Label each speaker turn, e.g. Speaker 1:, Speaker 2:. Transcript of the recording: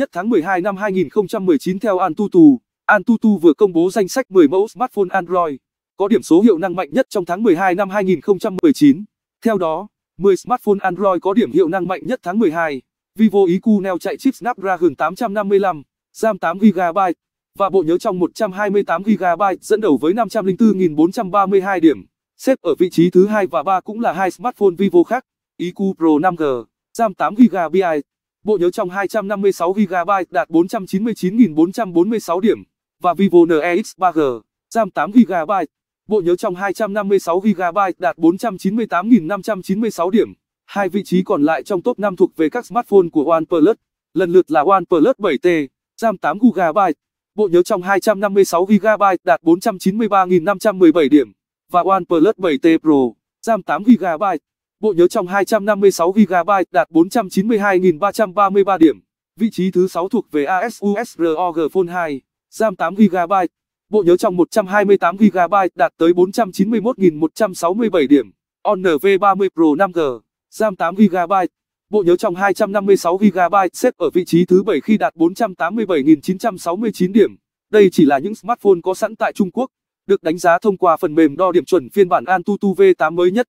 Speaker 1: nhất tháng 12 năm 2019 theo Antutu. Antutu vừa công bố danh sách 10 mẫu smartphone Android có điểm số hiệu năng mạnh nhất trong tháng 12 năm 2019. Theo đó, 10 smartphone Android có điểm hiệu năng mạnh nhất tháng 12. Vivo IQ Neo chạy chip Snapdragon 855, RAM 8GB và bộ nhớ trong 128GB dẫn đầu với 504.432 điểm. Xếp ở vị trí thứ hai và ba cũng là hai smartphone Vivo khác, IQ Pro 5G, RAM 8GB, bộ nhớ trong 256GB đạt 499.446 điểm. Và Vivo NEX 3G, RAM 8GB, bộ nhớ trong 256GB đạt 498.596 điểm. Hai vị trí còn lại trong top 5 thuộc về các smartphone của OnePlus, lần lượt là OnePlus 7T, RAM 8GB, bộ nhớ trong 256GB đạt 493.517 điểm. Và OnePlus 7T Pro, RAM 8GB, bộ nhớ trong 256GB đạt 492.333 điểm. Vị trí thứ 6 thuộc về Asus ROG Phone 2, RAM 8GB, bộ nhớ trong 128GB đạt tới 491.167 điểm. Honor V30 Pro 5G, RAM 8GB, bộ nhớ trong 256GB xếp ở vị trí thứ 7 khi đạt 487.969 điểm. Đây chỉ là những smartphone có sẵn tại Trung Quốc, được đánh giá thông qua phần mềm đo điểm chuẩn phiên bản Antutu V8 mới nhất.